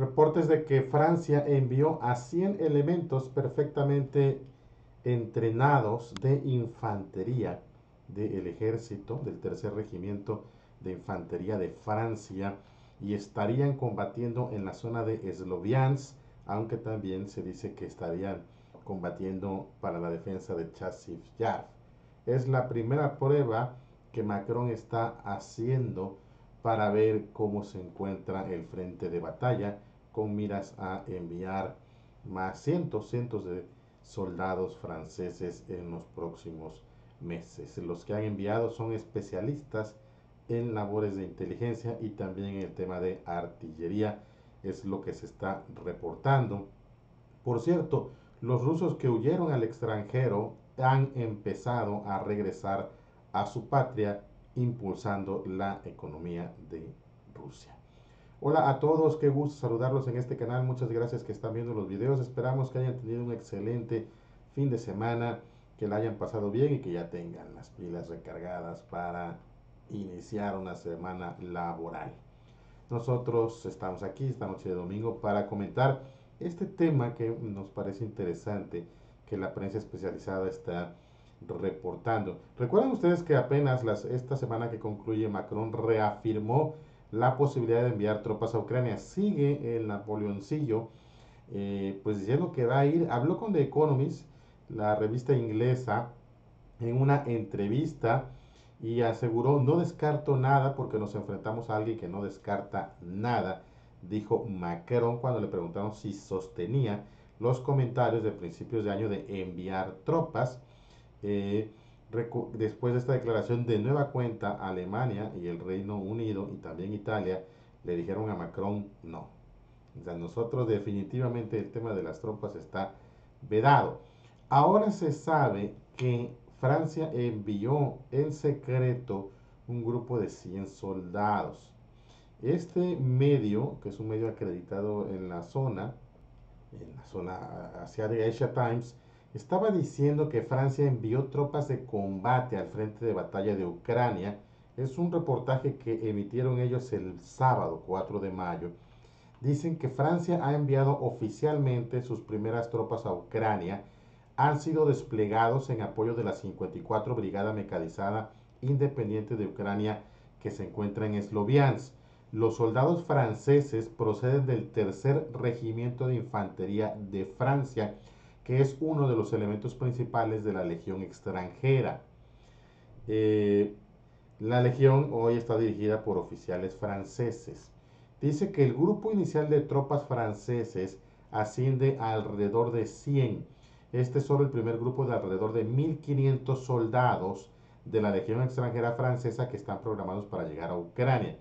reportes de que Francia envió a 100 elementos perfectamente entrenados de infantería del ejército del tercer regimiento de infantería de Francia y estarían combatiendo en la zona de Sloviansk, aunque también se dice que estarían combatiendo para la defensa de Chasiv Yar. Es la primera prueba que Macron está haciendo para ver cómo se encuentra el frente de batalla con miras a enviar más cientos, cientos de soldados franceses en los próximos meses. Los que han enviado son especialistas en labores de inteligencia y también en el tema de artillería, es lo que se está reportando. Por cierto, los rusos que huyeron al extranjero han empezado a regresar a su patria impulsando la economía de Rusia. Hola a todos, qué gusto saludarlos en este canal. Muchas gracias que están viendo los videos. Esperamos que hayan tenido un excelente fin de semana, que la hayan pasado bien y que ya tengan las pilas recargadas para iniciar una semana laboral. Nosotros estamos aquí esta noche de domingo para comentar este tema que nos parece interesante, que la prensa especializada está reportando. Recuerden ustedes que apenas las, esta semana que concluye Macron reafirmó la posibilidad de enviar tropas a Ucrania. Sigue el Napoleoncillo, eh, pues diciendo que va a ir, habló con The Economist, la revista inglesa, en una entrevista y aseguró, no descarto nada porque nos enfrentamos a alguien que no descarta nada, dijo Macron cuando le preguntaron si sostenía los comentarios de principios de año de enviar tropas. Eh, después de esta declaración de nueva cuenta, Alemania y el Reino Unido y también Italia le dijeron a Macron no. O sea, nosotros definitivamente el tema de las tropas está vedado. Ahora se sabe que Francia envió en secreto un grupo de 100 soldados. Este medio, que es un medio acreditado en la zona, en la zona asiática Asia Times, estaba diciendo que Francia envió tropas de combate al frente de batalla de Ucrania. Es un reportaje que emitieron ellos el sábado 4 de mayo. Dicen que Francia ha enviado oficialmente sus primeras tropas a Ucrania. Han sido desplegados en apoyo de la 54 Brigada Mecanizada Independiente de Ucrania que se encuentra en Sloviansk. Los soldados franceses proceden del tercer regimiento de infantería de Francia que es uno de los elementos principales de la legión extranjera. Eh, la legión hoy está dirigida por oficiales franceses. Dice que el grupo inicial de tropas franceses asciende a alrededor de 100. Este es solo el primer grupo de alrededor de 1.500 soldados de la Legión extranjera francesa que están programados para llegar a Ucrania.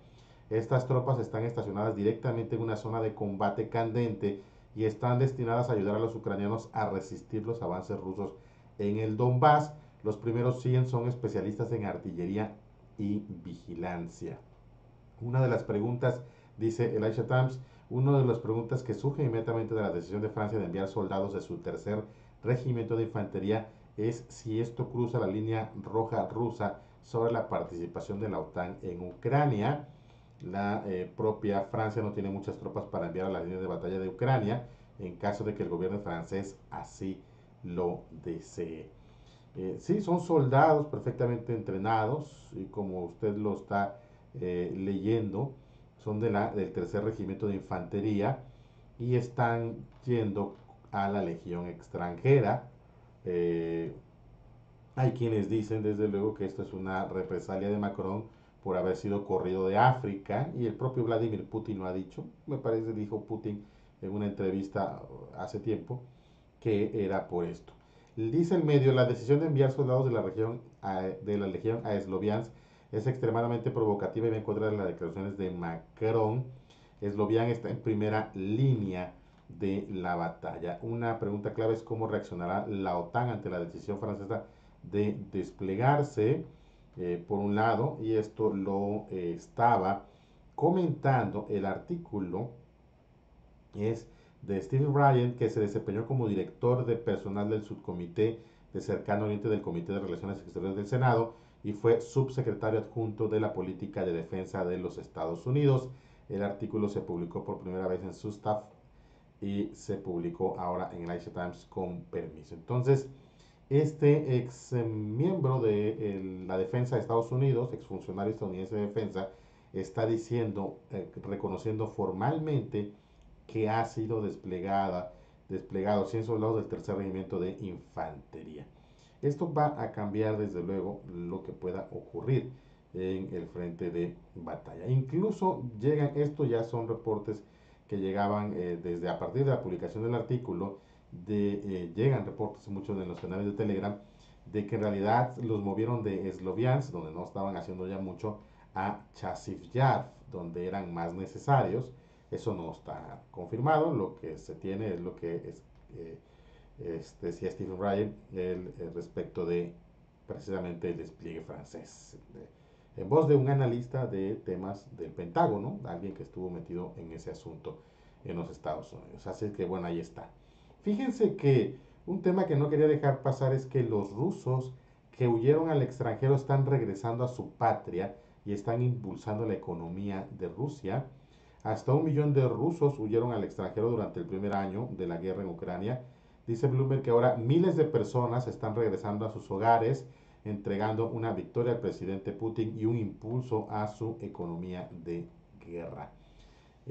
Estas tropas están estacionadas directamente en una zona de combate candente y están destinadas a ayudar a los ucranianos a resistir los avances rusos en el Donbass. Los primeros 100 son especialistas en artillería y vigilancia. Una de las preguntas, dice Elisha Times, una de las preguntas que surge inmediatamente de la decisión de Francia de enviar soldados de su tercer regimiento de infantería es si esto cruza la línea roja rusa sobre la participación de la OTAN en Ucrania la eh, propia Francia no tiene muchas tropas para enviar a la línea de batalla de Ucrania en caso de que el gobierno francés así lo desee. Eh, sí, son soldados perfectamente entrenados y como usted lo está eh, leyendo, son de la, del tercer regimiento de infantería y están yendo a la legión extranjera. hay quienes dicen desde luego que esto es una represalia de Macron por haber sido corrido de África y el propio Vladimir Putin lo ha dicho, me parece dijo Putin en una entrevista hace tiempo que era por esto. Dice el medio, la decisión de enviar soldados de la región de la legión a Esloviansk es extremadamente provocativa y va en contra de las declaraciones de Macron. Eslovian está en primera línea de la batalla. Una pregunta clave es cómo reaccionará la OTAN ante la decisión francesa de desplegarse. Eh, por un lado, y esto lo eh, estaba comentando el artículo, es de Steve Ryan, que se desempeñó como director de personal del subcomité de cercano oriente del Comité de Relaciones Exteriores del Senado y fue subsecretario adjunto de la política de defensa de los Estados Unidos. El artículo se publicó por primera vez en su staff y se publicó ahora en el Asia Times con permiso. Entonces, este ex miembro de la defensa de Estados Unidos, ex funcionario estadounidense de defensa, está diciendo, eh, reconociendo formalmente que ha sido desplegada, desplegado 100 soldados del tercer regimiento de infantería. Esto va a cambiar desde luego lo que pueda ocurrir en el frente de batalla. Incluso llegan, esto ya son reportes que llegaban eh, desde a partir de la publicación del artículo, de, eh, llegan reportes muchos en los canales de Telegram, de que en realidad los movieron de Sloviansk, donde no estaban haciendo ya mucho, a Chasivyar, donde eran más necesarios. Eso no está confirmado, lo que se tiene es lo que es, eh, este, decía Stephen Ryan el, respecto de precisamente el despliegue francés. en voz de un analista de temas del Pentágono, alguien que estuvo metido en ese asunto en los Estados Unidos. Así que bueno, ahí está. Fíjense que un tema que no quería dejar pasar es que los rusos que huyeron al extranjero están regresando a su patria y están impulsando la economía de Rusia. Hasta un millón de rusos huyeron al extranjero durante el primer año de la guerra en Ucrania. Dice Bloomberg que ahora miles de personas están regresando a sus hogares, entregando una victoria al presidente Putin y un impulso a su economía de guerra.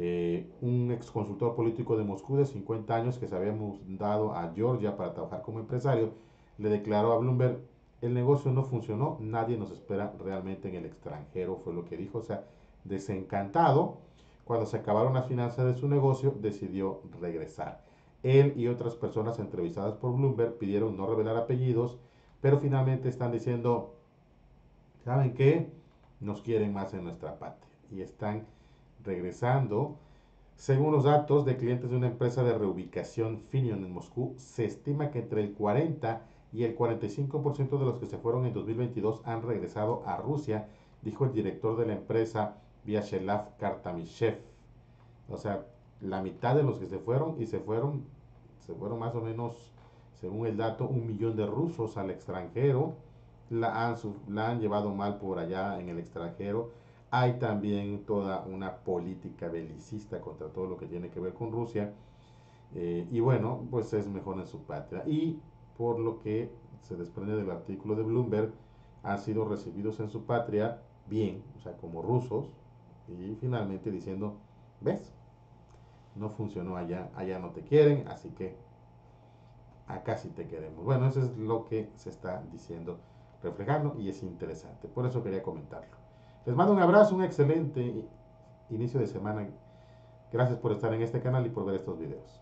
Eh, un ex consultor político de Moscú de 50 años que se había mudado a Georgia para trabajar como empresario, le declaró a Bloomberg, el negocio no funcionó, nadie nos espera realmente en el extranjero, fue lo que dijo, o sea, desencantado, cuando se acabaron las finanzas de su negocio, decidió regresar. Él y otras personas entrevistadas por Bloomberg pidieron no revelar apellidos, pero finalmente están diciendo, ¿saben qué? Nos quieren más en nuestra patria y están regresando. Según los datos de clientes de una empresa de reubicación Finion en Moscú, se estima que entre el 40 y el 45% de los que se fueron en 2022 han regresado a Rusia, dijo el director de la empresa Vyacheslav Kartamishev. O sea, la mitad de los que se fueron y se fueron, se fueron más o menos, según el dato, un millón de rusos al extranjero. La han, la han llevado mal por allá en el extranjero hay también toda una política belicista contra todo lo que tiene que ver con Rusia. Eh, y bueno, pues es mejor en su patria. Y por lo que se desprende del artículo de Bloomberg, han sido recibidos en su patria bien, o sea, como rusos, y finalmente diciendo, ¿ves? No funcionó allá, allá no te quieren, así que acá sí te queremos. Bueno, eso es lo que se está diciendo, reflejando, y es interesante. Por eso quería comentarlo. Les mando un abrazo, un excelente inicio de semana. Gracias por estar en este canal y por ver estos videos.